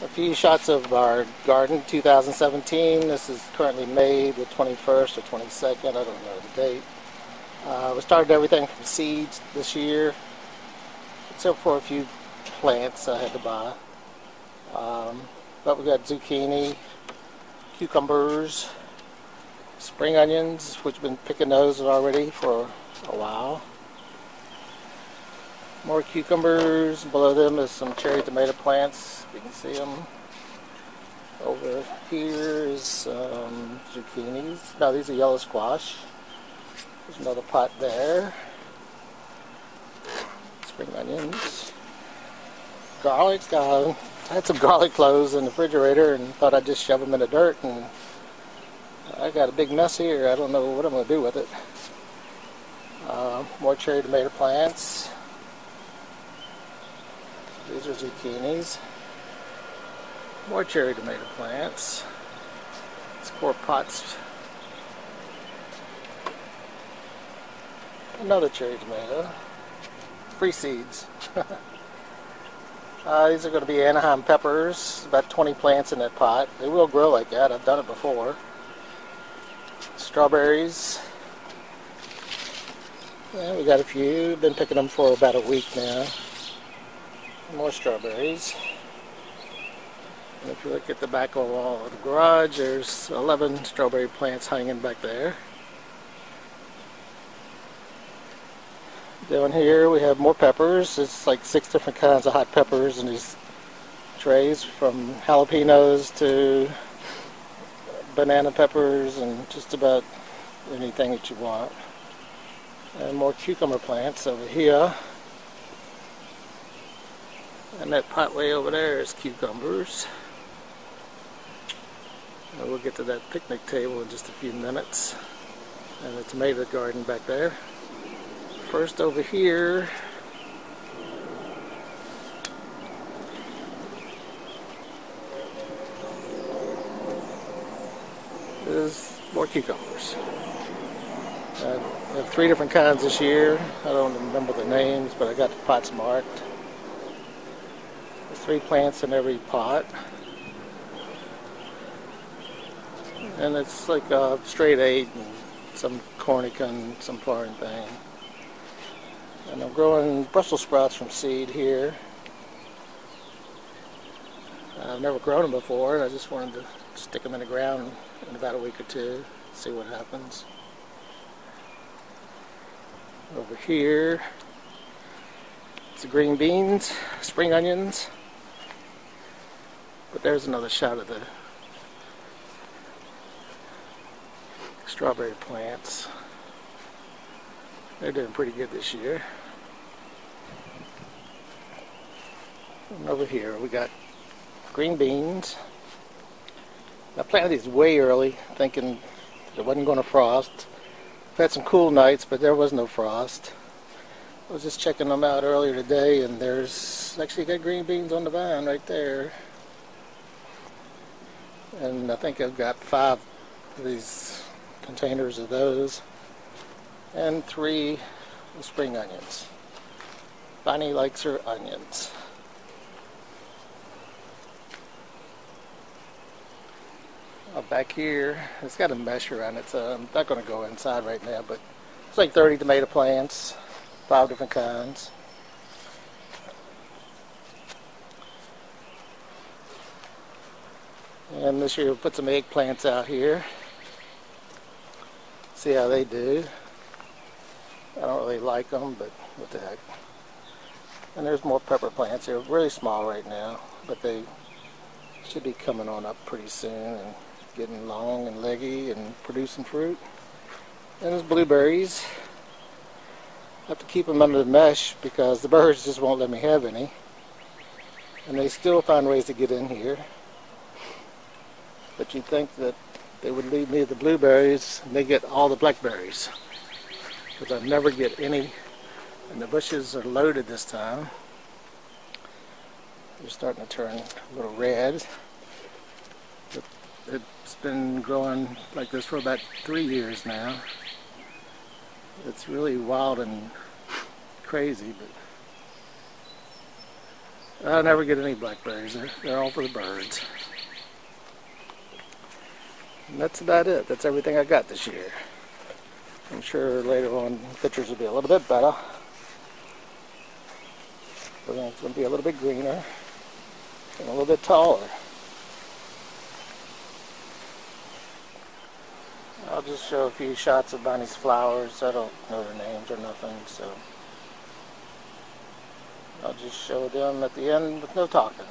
a few shots of our garden 2017. This is currently May the 21st or 22nd, I don't know the date. Uh, we started everything from seeds this year, except for a few plants I had to buy. Um, but we got zucchini, cucumbers, spring onions, which have been picking those already for a while. More cucumbers. Below them is some cherry tomato plants. You can see them. Over here is um, zucchinis. No, these are yellow squash. There's another pot there. Spring onions. Garlic. Uh, I had some garlic cloves in the refrigerator and thought I'd just shove them in the dirt and I got a big mess here. I don't know what I'm going to do with it. Uh, more cherry tomato plants. These are zucchinis. More cherry tomato plants. It's four pots. Another cherry tomato. Free seeds. uh, these are going to be Anaheim peppers. About 20 plants in that pot. They will grow like that. I've done it before. Strawberries. Yeah, we got a few. Been picking them for about a week now. More strawberries. And if you look at the back of the garage, there's 11 strawberry plants hanging back there. Down here we have more peppers. It's like six different kinds of hot peppers in these trays from jalapenos to banana peppers and just about anything that you want. And more cucumber plants over here. And that pot way over there is cucumbers. And we'll get to that picnic table in just a few minutes. And the tomato garden back there. First over here, is more cucumbers. I have three different kinds this year. I don't remember the names, but I got the pots marked three plants in every pot. And it's like a straight eight and some cornica and some foreign thing. And I'm growing Brussels sprouts from seed here. I've never grown them before and I just wanted to stick them in the ground in about a week or two, see what happens. Over here, it's the green beans, spring onions, but there's another shot of the strawberry plants. They're doing pretty good this year. And over here we got green beans. I planted these way early thinking it wasn't going to frost. I've had some cool nights but there was no frost. I was just checking them out earlier today and there's actually got green beans on the vine right there and I think I've got five of these containers of those and three spring onions. Bonnie likes her onions. Oh, back here, it's got a mesh around it, so I'm not going to go inside right now, but it's like 30 tomato plants, five different kinds. And this year we'll put some eggplants out here. See how they do. I don't really like them, but what the heck. And there's more pepper plants. They're really small right now, but they should be coming on up pretty soon and getting long and leggy and producing fruit. And there's blueberries. I have to keep them under the mesh because the birds just won't let me have any. And they still find ways to get in here. But you'd think that they would leave me the blueberries and they get all the blackberries. Because I never get any. And the bushes are loaded this time. They're starting to turn a little red. It's been growing like this for about three years now. It's really wild and crazy, but I never get any blackberries. They're, they're all for the birds. And that's about it. That's everything I got this year. I'm sure later on pictures will be a little bit better. But then it's going to be a little bit greener and a little bit taller. I'll just show a few shots of Bonnie's flowers. I don't know their names or nothing, so I'll just show them at the end with no talking.